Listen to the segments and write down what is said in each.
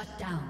Shut down.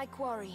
My quarry.